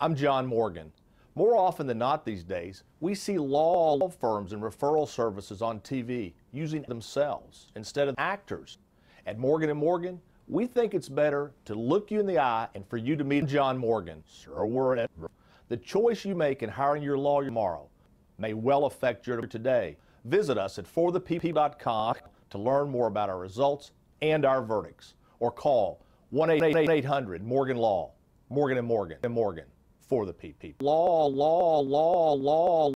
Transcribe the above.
I'm John Morgan. More often than not these days, we see law firms and referral services on TV using themselves instead of actors. At Morgan & Morgan, we think it's better to look you in the eye and for you to meet John Morgan. Sir, we're The choice you make in hiring your lawyer tomorrow may well affect your today. Visit us at forthepp.com to learn more about our results and our verdicts or call 1-800 Morgan Law. Morgan & Morgan and Morgan for the PP. Law, law, law, law.